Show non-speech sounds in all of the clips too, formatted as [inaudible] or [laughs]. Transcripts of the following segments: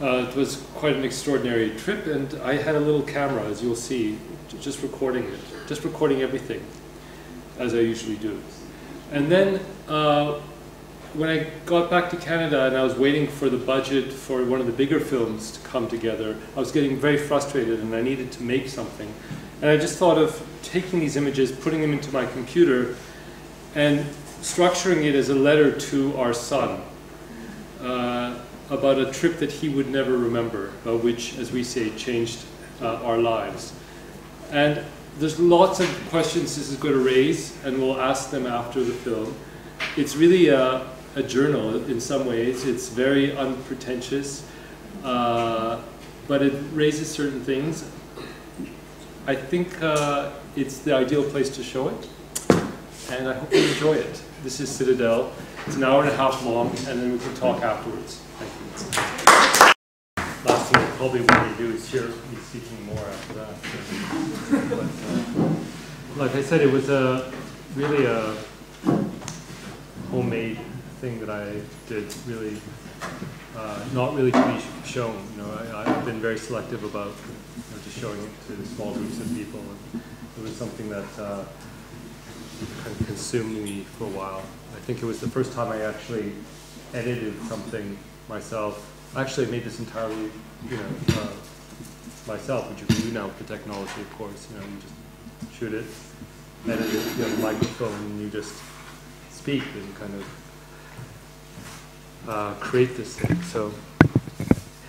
uh, it was quite an extraordinary trip, and I had a little camera, as you'll see, just recording it, just recording everything, as I usually do. And then uh, when I got back to Canada and I was waiting for the budget for one of the bigger films to come together, I was getting very frustrated and I needed to make something. And I just thought of taking these images, putting them into my computer, and structuring it as a letter to our son uh, about a trip that he would never remember, uh, which, as we say, changed uh, our lives. And there's lots of questions this is going to raise, and we'll ask them after the film. It's really a, a journal in some ways. It's very unpretentious, uh, but it raises certain things. I think uh, it's the ideal place to show it, and I hope you enjoy it. This is Citadel. It's an hour and a half long, and then we can talk afterwards. Thank you. Last thing we'll probably want to do is hear me speaking more after that. But, uh, like I said, it was a really a homemade thing that I did. Really, uh, not really to be shown. You know, I, I've been very selective about you know, just showing it to small groups of people. And it was something that uh, kind of consumed me for a while. I think it was the first time I actually edited something myself. I actually made this entirely, you know, uh, myself, which you can do now with the technology, of course. You know, you just shoot it, edit it, you have a microphone, and you just speak and kind of uh, create this thing. So,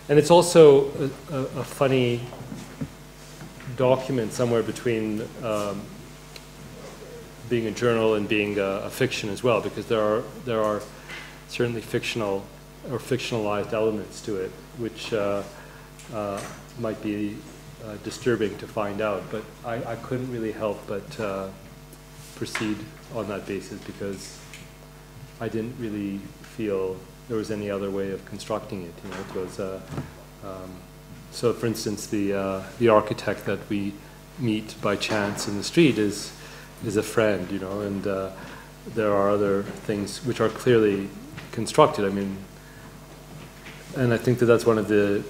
and it's also a, a, a funny document somewhere between um, being a journal and being a, a, fiction as well, because there are there are certainly fictional or fictionalized elements to it, which uh, uh, might be uh, disturbing to find out. But I, I couldn't really help but uh, proceed on that basis because I didn't really feel there was any other way of constructing it. You know, it was. Uh, um, so, for instance, the uh, the architect that we meet by chance in the street is is a friend, you know, and uh, there are other things which are clearly constructed. I mean, and I think that that's one of the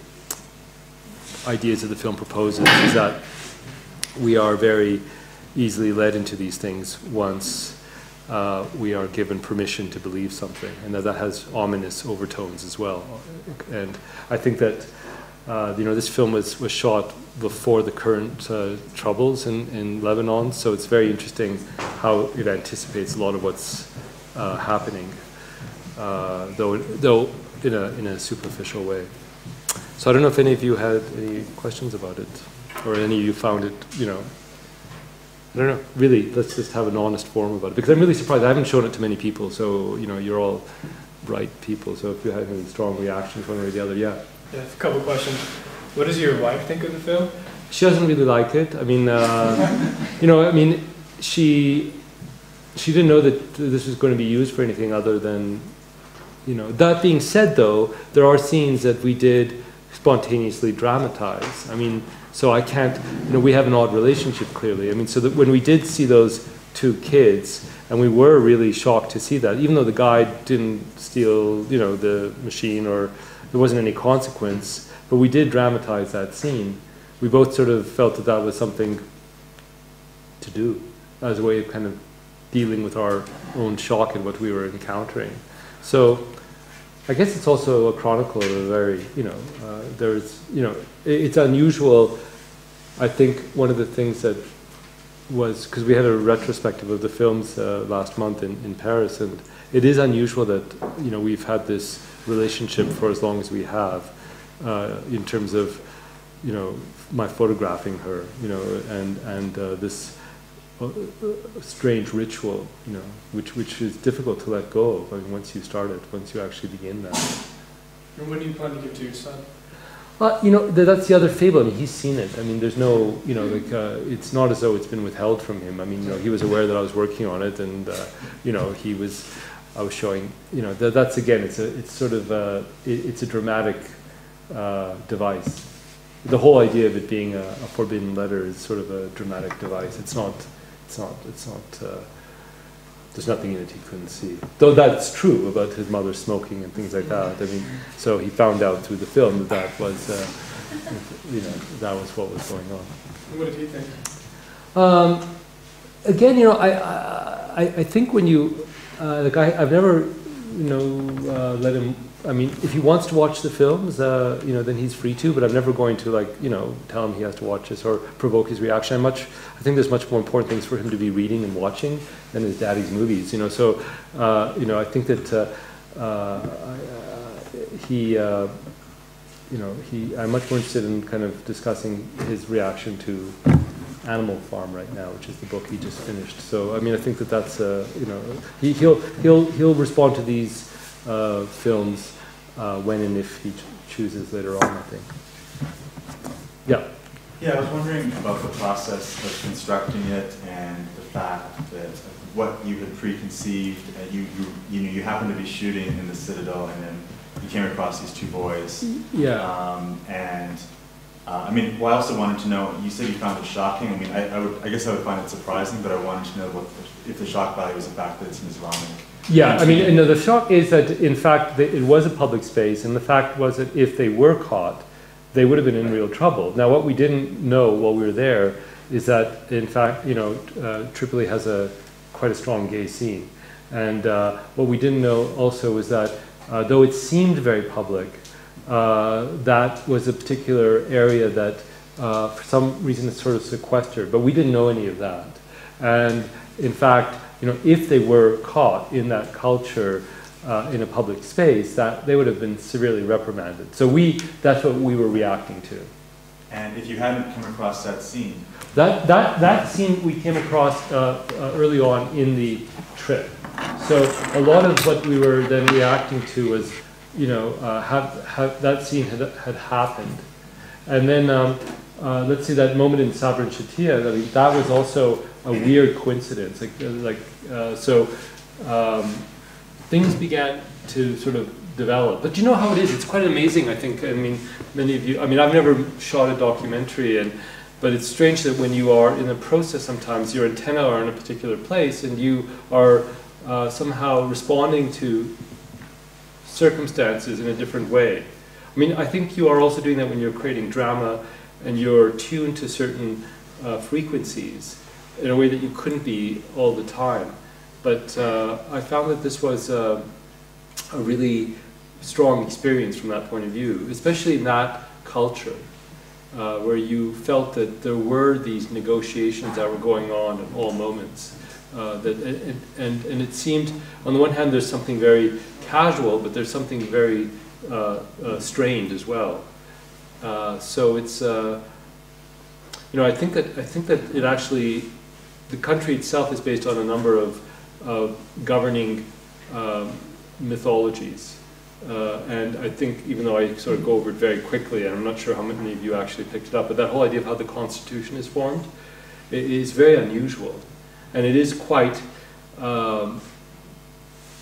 ideas that the film proposes is that we are very easily led into these things once uh, we are given permission to believe something, and that that has ominous overtones as well. And I think that uh, you know this film was was shot before the current uh, troubles in, in Lebanon, so it's very interesting how it anticipates a lot of what's uh, happening, uh, though though in a in a superficial way. So I don't know if any of you had any questions about it, or any of you found it, you know, I don't know. Really, let's just have an honest forum about it because I'm really surprised. I haven't shown it to many people, so you know, you're all bright people. So if you have any strong reactions, one way or the other, yeah. Yeah, a couple questions. What does your wife think of the film? She doesn't really like it. I mean, uh, [laughs] you know, I mean, she she didn't know that this was going to be used for anything other than, you know. That being said, though, there are scenes that we did spontaneously dramatize. I mean, so I can't, you know, we have an odd relationship clearly. I mean, so that when we did see those two kids, and we were really shocked to see that, even though the guy didn't steal, you know, the machine or there wasn't any consequence, but we did dramatize that scene. We both sort of felt that that was something to do as a way of kind of dealing with our own shock and what we were encountering. So I guess it's also a chronicle of a very, you know, uh, there's, you know, it, it's unusual I think one of the things that was because we had a retrospective of the films uh, last month in, in Paris, and it is unusual that you know we've had this relationship for as long as we have, uh, in terms of you know my photographing her, you know, and and uh, this uh, strange ritual, you know, which which is difficult to let go of. I mean, once you start it, once you actually begin that. And when do you plan to give to your son? Well, you know, that's the other fable. I mean, he's seen it. I mean, there's no, you know, like, uh, it's not as though it's been withheld from him. I mean, you know, he was aware that I was working on it, and, uh, you know, he was, I was showing, you know, that, that's again, it's a, it's sort of, a, it, it's a dramatic uh, device. The whole idea of it being a, a, forbidden letter is sort of a dramatic device. It's not, it's not, it's not. Uh, there's nothing in it he couldn't see. Though that's true about his mother smoking and things like that. I mean, so he found out through the film that that was, uh, you know, that was what was going on. What did he think? Um, again, you know, I, I, I think when you, uh, I've never, you know, uh, let him, I mean, if he wants to watch the films, uh, you know, then he's free to, but I'm never going to like, you know, tell him he has to watch this or provoke his reaction. I much, I think there's much more important things for him to be reading and watching than his daddy's movies, you know, so, uh, you know, I think that, uh, uh, he, you know, he, I'm much more interested in kind of discussing his reaction to Animal Farm right now, which is the book he just finished. So, I mean, I think that that's, uh, you know, he, he'll, he'll, he'll respond to these uh, films uh, when and if he ch- chooses later on, I think. Yeah. Yeah, I was wondering about the process of constructing it and the fact that what you had preconceived, and you, you, you know, you happened to be shooting in the Citadel and then you came across these two boys. Yeah. Um, and, uh, I mean, well, I also wanted to know, you said you found it shocking. I mean, I, I would, I guess I would find it surprising, but I wanted to know what, the- if the shock value was the fact that it's an Islamic. Yeah, I mean, and the shock is that in fact it was a public space, and the fact was that if they were caught, they would have been in real trouble. Now, what we didn't know while we were there is that in fact, you know, uh, Tripoli has a quite a strong gay scene, and uh, what we didn't know also was that uh, though it seemed very public, that was a particular area that uh, for some reason it's sort of sequestered, but we didn't know any of that. And in fact, you know, if they were caught in that culture uh, in a public space, that they would have been severely reprimanded. So we, that's what we were reacting to. And if you hadn't come across that scene, That, that, that scene we came across uh, uh, early on in the trip. So a lot of what we were then reacting to was, you know, uh, have, have, that scene had, had happened. And then, um, uh, let's see, that moment in and Shatila, I mean, that was also a weird coincidence. Like, uh, like uh, so um, things began to sort of develop. But you know how it is? It's quite amazing, I think. I mean, many of you, I mean, I've never shot a documentary, and but it's strange that when you are in a process, sometimes your antenna are in a particular place, and you are uh, somehow responding to circumstances in a different way. I mean, I think you are also doing that when you're creating drama, and you're tuned to certain uh, frequencies in a way that you couldn't be all the time. But uh, I found that this was uh, a really strong experience from that point of view, especially in that culture, uh, where you felt that there were these negotiations that were going on at all moments. Uh, that and, and and it seemed, on the one hand, there's something very casual, but there's something very uh, uh, strained as well. Uh, so it's, uh, you know, I think that I think that it actually, the country itself is based on a number of of governing um, mythologies. Uh, and I think, even though I sort of go over it very quickly, and I'm not sure how many of you actually picked it up, but that whole idea of how the Constitution is formed is very unusual. And it is quite, um,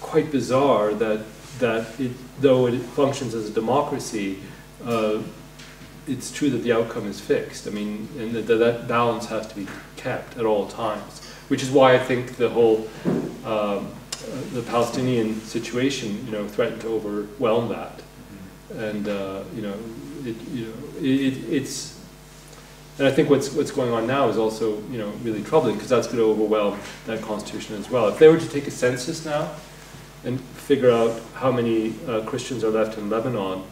quite bizarre that, that it, though it functions as a democracy, uh, it's true that the outcome is fixed. I mean, and that, that balance has to be kept at all times, which is why I think the whole um, uh, the Palestinian situation, you know, threatened to overwhelm that. And uh, you know, it, you know, it, it, it's, and I think what's what's going on now is also, you know, really troubling because that's going to overwhelm that constitution as well. If they were to take a census now and figure out how many uh, Christians are left in Lebanon,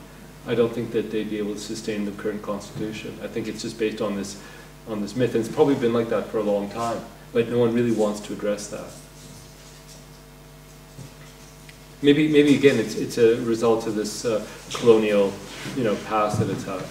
I don't think that they'd be able to sustain the current constitution. I think it's just based on this on this myth, and it's probably been like that for a long time. But no one really wants to address that. Maybe, maybe again, it's, it's a result of this uh, colonial, you know, past that it's had.